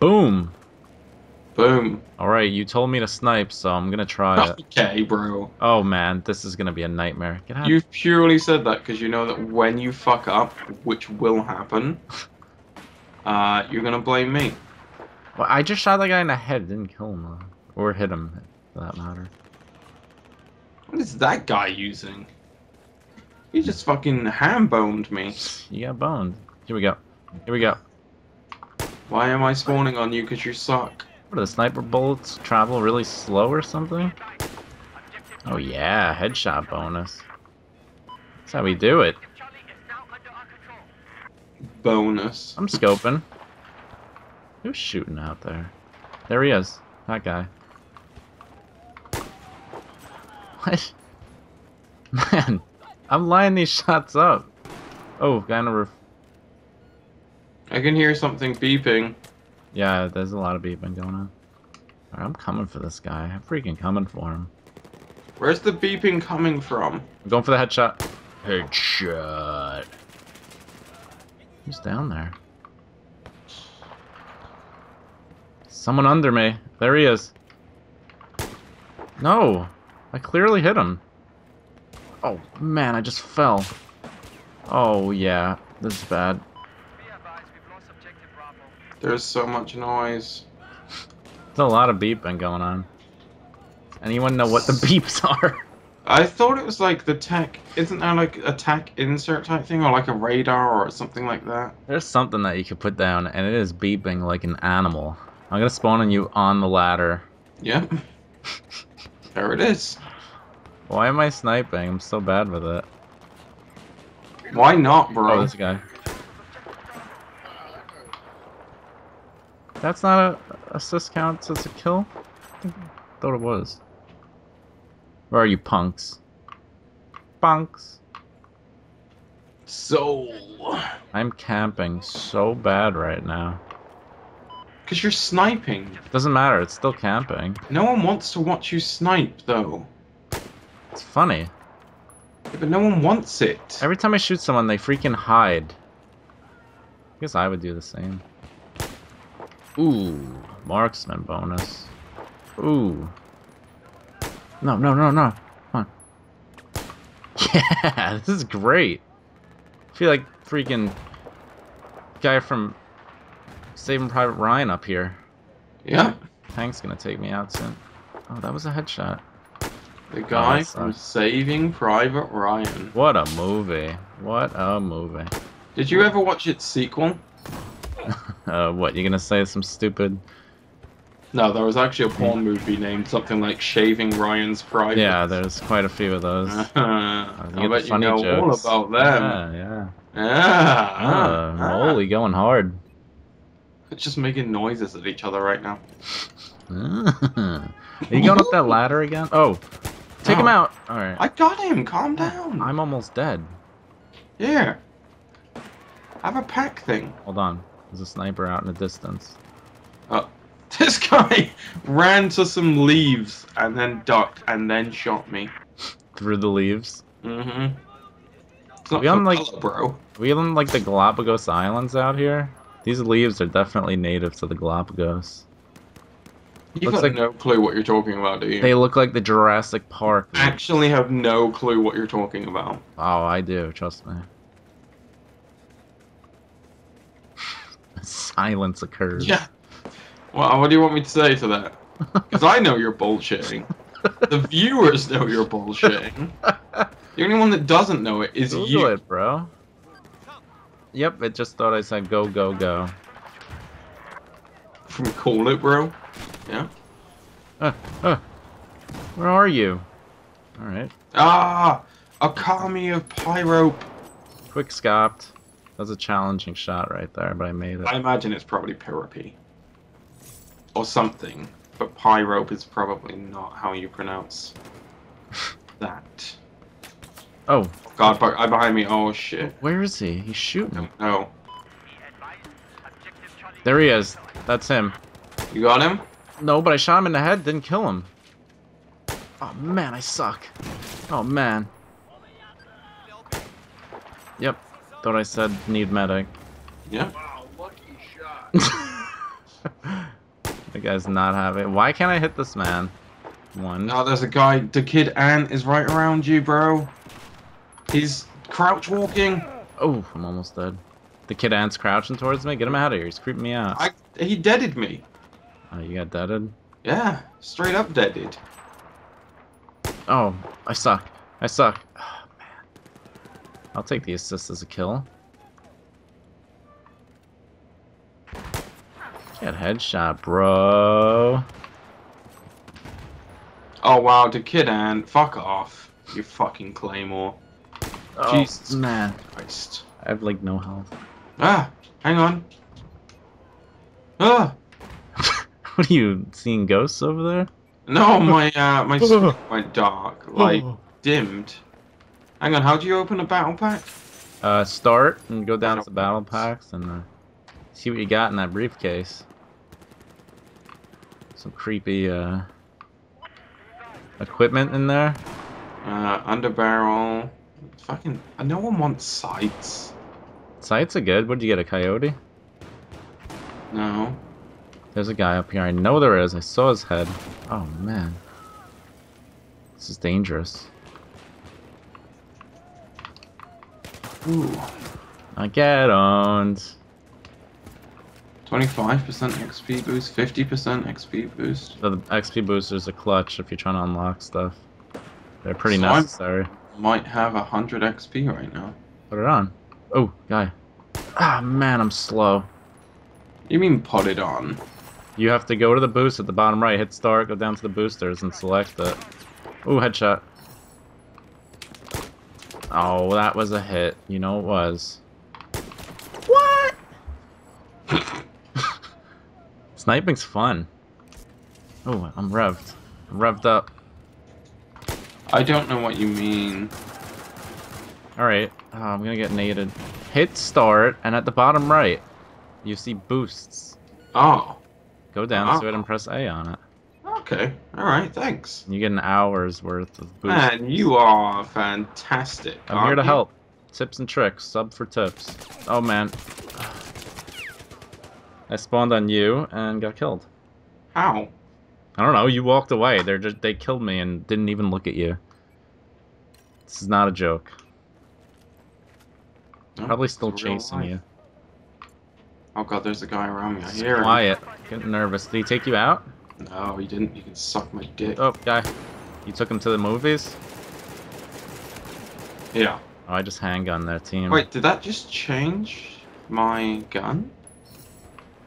Boom. Boom. Alright, you told me to snipe, so I'm gonna try it. Okay, bro. Oh man, this is gonna be a nightmare. Get out. You purely said that because you know that when you fuck up, which will happen, uh, you're gonna blame me. Well, I just shot that guy in the head, didn't kill him though. Or hit him, for that matter. What is that guy using? He just fucking ham boned me. You got boned. Here we go. Here we go. Why am I spawning on you? Because you suck. What are the sniper bullets travel really slow or something? Oh yeah, headshot bonus. That's how we do it. Bonus. I'm scoping. Who's shooting out there? There he is. That guy. What? Man, I'm lining these shots up. Oh, guy on the roof. I can hear something beeping. Yeah, there's a lot of beeping going on. Alright, I'm coming for this guy. I'm freaking coming for him. Where's the beeping coming from? I'm going for the headshot. Headshot. Who's down there? Someone under me. There he is. No! I clearly hit him. Oh, man, I just fell. Oh, yeah. This is bad. There's so much noise. There's a lot of beeping going on. Anyone know what the beeps are? I thought it was like the tech. Isn't there like a tech insert type thing, or like a radar or something like that? There's something that you could put down, and it is beeping like an animal. I'm gonna spawn on you on the ladder. Yep. there it is. Why am I sniping? I'm so bad with it. Why not, bro? Oh, this guy. That's not a assist count as a kill? I thought it was. Where are you punks? Punks. So, I'm camping so bad right now. because you're sniping. Doesn't matter, it's still camping. No one wants to watch you snipe, though. It's funny. Yeah, but no one wants it. Every time I shoot someone, they freaking hide. I guess I would do the same. Ooh, marksman bonus. Ooh. No, no, no, no. Come on. Yeah, this is great. I feel like freaking guy from Saving Private Ryan up here. Yeah. Tank's gonna take me out soon. Oh, that was a headshot. The guy that from. Saving Private Ryan. What a movie. What a movie. Did you ever watch its sequel? Uh, what, you're gonna say some stupid... No, there was actually a porn movie named something like Shaving Ryan's Private. Yeah, there's quite a few of those. Uh, You I bet you know all about them. Yeah, yeah. Yeah. Ah, ah. Molly going hard. It's just making noises at each other right now. Are you going up that ladder again? Oh, take him out. All right. I got him. Calm down. I'm almost dead. Here. Have a pack thing. Hold on. There's a sniper out in the distance. Oh, This guy ran to some leaves and then ducked and then shot me. Through the leaves. Mm-hmm. We on, like- color, bro. we on like the Galapagos Islands out here? These leaves are definitely native to the Galapagos. You've got like- no clue what you're talking about, do you? They look like the Jurassic Park. I actually have no clue what you're talking about. Oh, I do. Trust me. Silence occurs. Yeah. Well, what do you want me to say to that? Because I know you're bullshitting. the viewers know you're bullshitting. The only one that doesn't know it is Google you. it, bro. Yep, it just thought I said go, go, go. From Call It, bro. Yeah. Uh, uh, where are you? Alright. Ah! Akami of Pyrope. Quick scopped. That was a challenging shot right there, but I made it. I imagine it's probably Pyrope. Or something. But Pyrope is probably not how you pronounce that. Oh, God, I behind me. Oh shit. where is he? He's shooting. No. There he is. That's him. You got him? No, but I shot him in the head, didn't kill him. Oh man, I suck. Oh man. Yep. Thought I said need medic. Yeah. Wow, lucky shot. The guy's not having. Why can't I hit this man? One. Oh, there's a guy. The kid Ant is right around you, bro. He's crouch walking. Oh, I'm almost dead. The kid ant's crouching towards me. Get him out of here. He's creeping me out. I he deaded me. Oh, you got deaded? Yeah, straight up deaded. Oh, I suck. I suck. I'll take the assist as a kill. Get headshot, bro. Oh wow, the kid Ant. Fuck off. You fucking claymore. Oh, Jesus man. Christ. I have like no health. Ah, hang on. Ah. what are you seeing ghosts over there? No, my uh, my screen went dark, like dimmed. Hang on, how do you open a battle pack? Uh, start and go down to battle packs and uh, see what you got in that briefcase. Some creepy uh, equipment in there. Uh, under barrel. Fucking, no one wants sights. Sights are good. What'd you get? A coyote? No. There's a guy up here. I know there is. I saw his head. Oh man, this is dangerous. Ooh. I get owned. 25% XP boost, 50% XP boost. So the XP boosters are clutch if you're trying to unlock stuff. They're pretty So necessary. Might have 100 XP right now. Put it on. Oh, guy. Ah, man, I'm slow. You mean put it on? You have to go to the boost at the bottom right, hit start, go down to the boosters, and select it. Ooh, headshot. Oh, that was a hit. You know it was. What? Sniping's fun. Oh, I'm revved. I'm revved up. I don't know what you mean. Alright, oh, uh, I'm gonna get naded. Hit start, and at the bottom right, you see boosts. Oh, Go down to Oh. it and oh. press A on it. Okay. Alright, thanks. You get an hour's worth of boost. Man, you are fantastic. I'm here to you? help. Tips and tricks. Sub for tips. Oh man. I spawned on you and got killed. How? I don't know. You walked away. They're just they killed me and didn't even look at you. This is not a joke. No, Probably still chasing life. you. Oh god, there's a guy around me. I hear him. quiet. Getting nervous. Did he take you out? No, he didn't. You can suck my dick. Oh, guy. You took him to the movies? Yeah. Oh, I just handgun their team. Wait, did that just change my gun?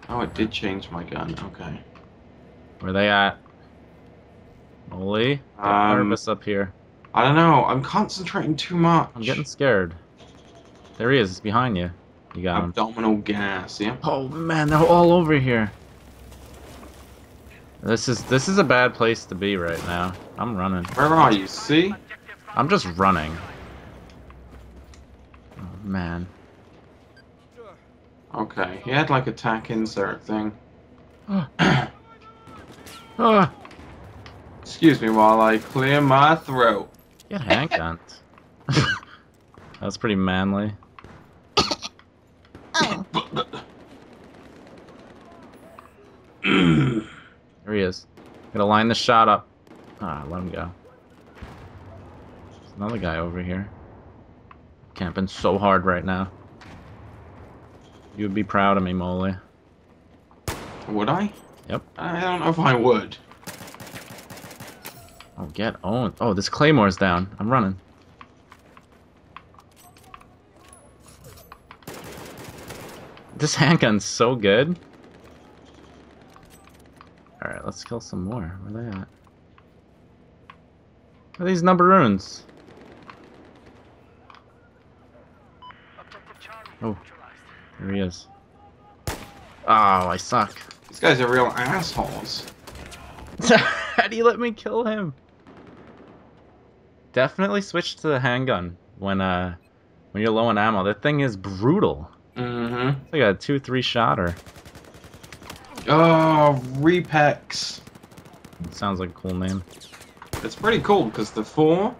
Oh, it did change my gun. Okay. Where they at? Holy. Get Um, nervous up here. I don't know. I'm concentrating too much. I'm getting scared. There he is. He's behind you. You got him. abdominal gas. Yeah. Oh man, they're all over here. This is this is a bad place to be right now. I'm running. Where are you? See? I'm just running. Oh man. Okay. He had like attack insert thing. Ah, Excuse me while I clear my throat. get handgunned. that was pretty manly. There he is. Gotta line the shot up. Ah, let him go. There's another guy over here. Camping so hard right now. You would be proud of me, Molly. would I? Yep. I don't know if I would. Oh, get owned. Oh, this Claymore's down. I'm running. This handgun's so good. Let's kill some more. Where are they at? Where are these numberoons? Oh, there he is. Oh, I suck. These guys are real assholes. How do you let me kill him? Definitely switch to the handgun when uh when you're low on ammo. That thing is brutal. Mm-hmm. It's like a two three shotter. Oh, Repex. Sounds like a cool name. It's pretty cool because the four,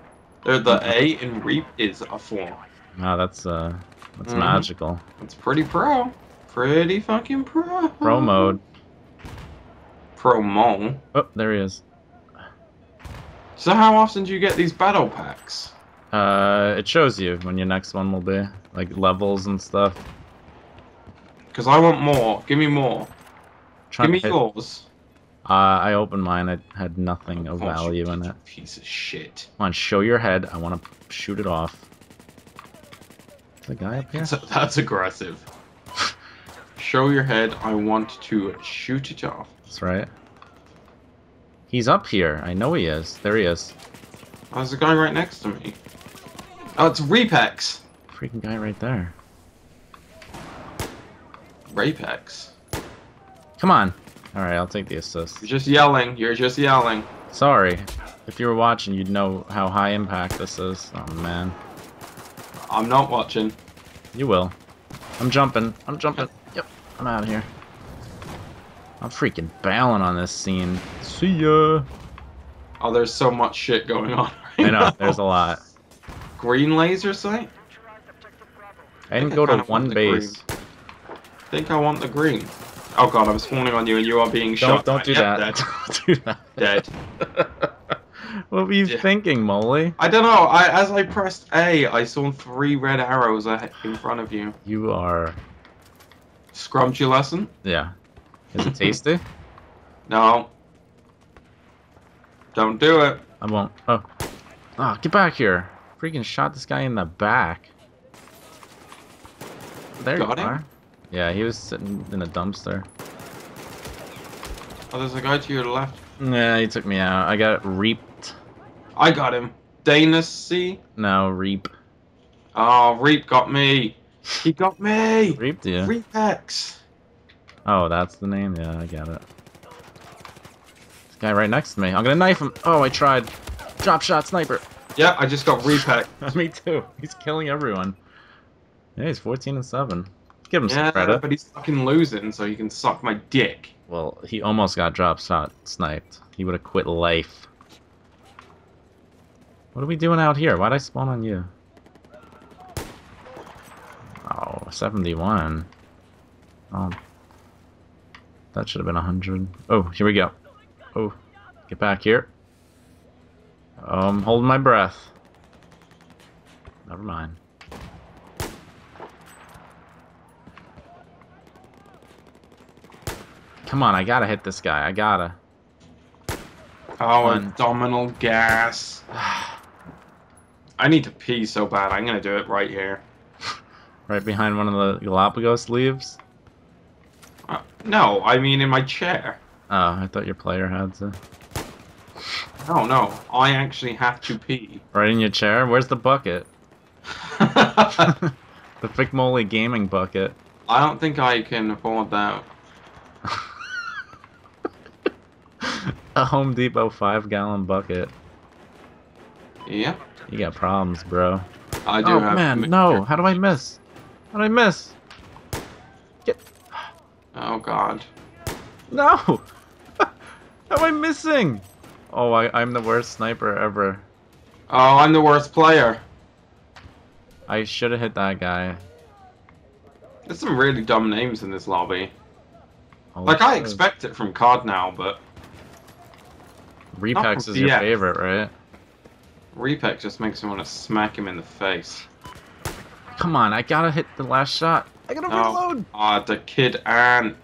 or the A in Reap is a four. Wow, that's uh that's Mhm. magical. It's pretty pro. Pretty fucking pro. Pro mode. pro mole. Oh, there he is. So how often do you get these battle packs? Uh, it shows you when your next one will be, like levels and stuff. Because I want more. Give me more. Give me yours. Uh, I opened mine. It had nothing of value in it. Piece of shit. Come on, show your head. I want to shoot it off. Is the guy up here? That's, that's aggressive. Show your head. I want to shoot it off. That's right. He's up here. I know he is. There he is. Oh, there's a guy right next to me. Oh, it's Repex. Freaking guy right there. Rapex. Come on. All right, I'll take the assist. You're just yelling. You're just yelling. Sorry. If you were watching, you'd know how high impact this is. Oh man, I'm not watching. you will. I'm jumping. I'm jumping. Yep. I'm out of here. I'm freaking bailing on this scene. See ya. Oh, there's so much shit going on. I know. now. There's a lot. green laser sight. I didn't I go to one base. I think I want the green. Oh god, I was spawning on you and you are being Don't shot. don't do Yep, that. Don't do that. dead. what were you Yeah. thinking, Molly? I don't know. I as I pressed A, I saw three red arrows in front of you. You are. Scrumptious? Yeah. Is it tasty? No. Don't do it. I won't. Oh. Ah, get back here. Freaking shot this guy in the back. There Got you him? are. Yeah, he was sitting in a dumpster. Oh, there's a guy to your left. Yeah, he took me out. I got reaped. I got him. Danacy. No, reap. Oh, Reap got me. He got me. Reaped you. Repex. Oh, that's the name? Yeah, I got it. This guy right next to me. I'm gonna knife him. Oh, I tried. Drop shot sniper. Yeah, I just got Repex. me too. He's killing everyone. Yeah, he's 14 and 7. Give him some Yeah, credit. but he's fucking losing, so he can suck my dick. Well, he almost got drop shot sniped. He would have quit life. What are we doing out here? Why'd I spawn on you? Oh, 71. Oh. That should have been 100. Oh, here we go. Oh, get back here. Um, oh, I'm holding my breath. Never mind. Come on, I gotta hit this guy. I gotta. Oh, One. abdominal gas. I need to pee so bad. I'm gonna do it right here. Right behind one of the Galapagos leaves. Uh, no, I mean in my chair. Oh, I thought your player had to. No, no, I actually have to pee. Right in your chair? Where's the bucket? the Thick Molly gaming bucket. I don't think I can afford that. A Home Depot five gallon bucket. Yeah, You got problems, bro. I do oh man, no! How do I miss? How did I miss? Oh god. No! How am I missing? Oh, I, I'm the worst sniper ever. Oh, I'm the worst player. I should have hit that guy. There's some really dumb names in this lobby. Holy Like I expect it from COD now, but Repex is your DF. favorite, right? Repex just makes me want to smack him in the face. Come on, I gotta hit the last shot. I gotta No. reload. Ah, the kid and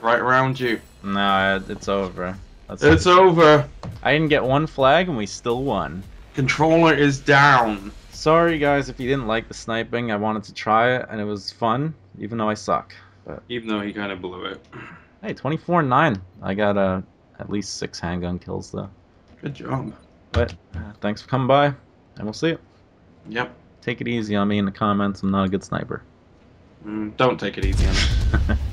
right around you. No, it's over. That's It's over. I didn't get one flag and we still won. Controller is down. Sorry guys if you didn't like the sniping. I wanted to try it and it was fun, even though I suck. But Even though he kind of blew it. Hey, 24 and 9. I got uh, at least six handgun kills though. Good job. But uh, thanks for coming by, and we'll see you. Yep. Take it easy on me in the comments. I'm not a good sniper. Mm, don't take it easy on him.